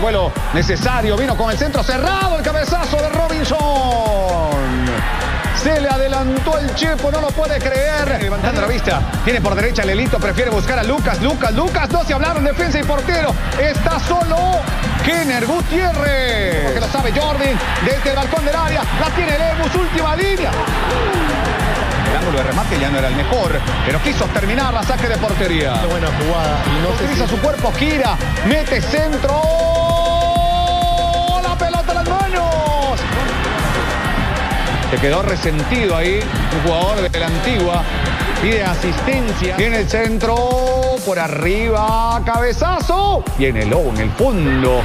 vuelo necesario. Vino con el centro cerrado, el cabezazo de Robinson. Se le adelantó el Chepo, no lo puede creer. Levantando la vista. Tiene por derecha Lelito, prefiere buscar a Lucas. Lucas, Lucas, no se hablaron, defensa y portero. Está solo Kenner Gutiérrez. Porque lo sabe Jordan desde el balcón del área. La tiene Lemus, última línea. El ángulo de remate ya no era el mejor, pero quiso terminar la saque de portería. Qué buena jugada. Y no Utiliza si- su cuerpo, gira, mete centro. La pelota a las manos. Se quedó resentido ahí un jugador de la antigua. Pide asistencia. Viene el centro por arriba. Cabezazo. Viene el lobo en el fondo.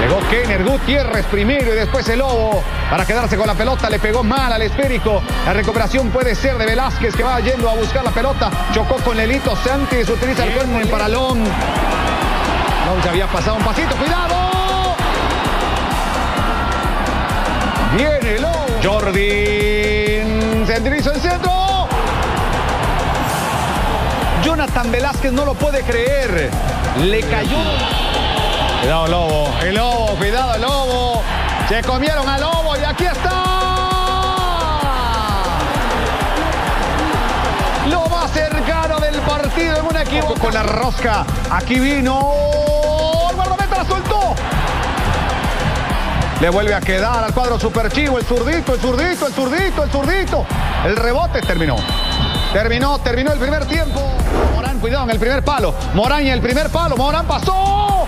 Llegó Kenner Gutiérrez primero y después el lobo. Para quedarse con la pelota. Le pegó mal al esférico. La recuperación puede ser de Velázquez que va yendo a buscar la pelota. Chocó con Lelito Santos. Utiliza el cuerpo en paralón. No se había pasado un pasito. ¡Cuidado! Viene el lobo. Jordi. Jonathan Velázquez no lo puede creer. Le cayó. Cuidado, Lobo. El Lobo, cuidado, Lobo. Se comieron al Lobo y aquí está. Lo más cercano del partido en un equipo con la rosca. Aquí vino. El guardameta la soltó. Le vuelve a quedar al cuadro superchivo. El zurdito, el zurdito, el zurdito, el zurdito. El rebote terminó. Terminó, terminó el primer tiempo. Morán, cuidado en el primer palo. Morán en el primer palo. Morán pasó.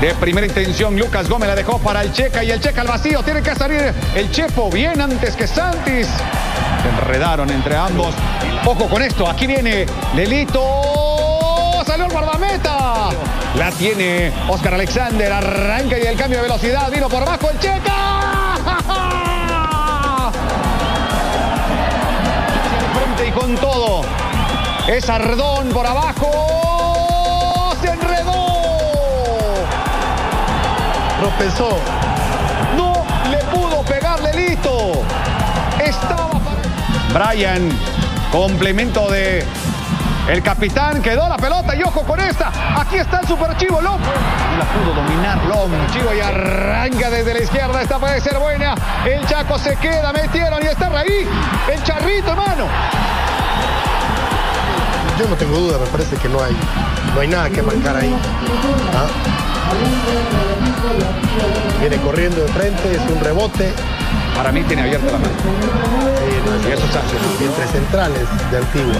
De primera intención, Lucas Gómez la dejó para el Checa y el Checa al vacío. Tiene que salir el Chepo bien antes que Santis. Se enredaron entre ambos. Ojo con esto, aquí viene Lelito. Salió el guardameta. La tiene Oscar Alexander. Arranca y el cambio de velocidad. Vino por abajo el Checa. con todo. Es Ardón por abajo. Se enredó. Tropezó. No le pudo pegar Lelito. Estaba para... Brian, complemento de el capitán, quedó la pelota y ojo con esta. Aquí está el super Chivo Lom. No la pudo dominar Lom. Chivo y arranca desde la izquierda. Esta puede ser buena. El Chaco se queda, metieron y está ahí. El charrito, hermano. Yo no tengo duda, me parece que no hay, no hay nada que marcar ahí. ¿Ah? Viene corriendo de frente, es un rebote. Para mí tiene abierta la mano. no es- Y eso es y entre centrales de Antigua.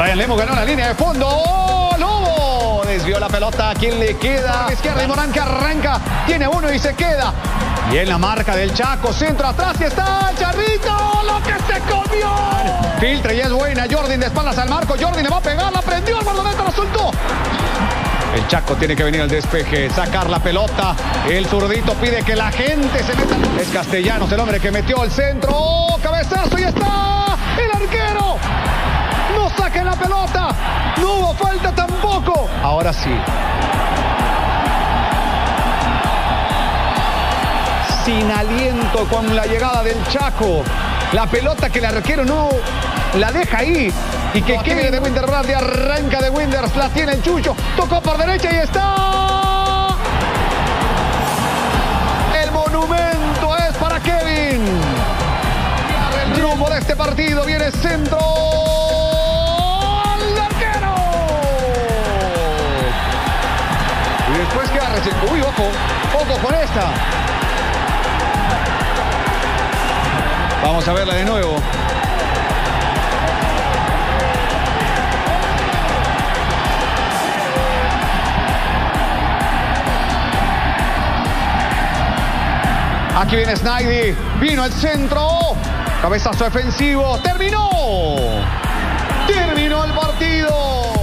Brian Lemo ganó la línea de fondo. ¡Oh, Lobo! Desvió la pelota. ¿A quién le queda? A la izquierda y Morán que arranca. Tiene uno y se queda. Y en la marca del Chaco. Centro atrás y está el Charrito. ¡Lo que se comió! Filtra y es buena. Jordan de espaldas al marco. Jordan le va a pegar. La prendió. El guardameta la soltó. El Chaco tiene que venir al despeje, sacar la pelota. El zurdito pide que la gente se meta. Es Castellanos el hombre que metió el centro. ¡Oh, cabezazo y está el arquero. No saquen la pelota. No hubo falta tampoco. Ahora sí. Sin aliento con la llegada del Chaco. La pelota que el arquero no la deja ahí. Y que quede de Winterbrand arranca de Winders. La tiene el Chucho. Tocó por derecha y está. El monumento es para Kevin. El triunfo de este partido viene centro. ¡Al arquero! Y después queda recién. Uy, ojo. Ojo con esta. Vamos a verla de nuevo. Aquí viene Snidey. Vino el centro. Cabezazo defensivo. Terminó. Terminó el partido.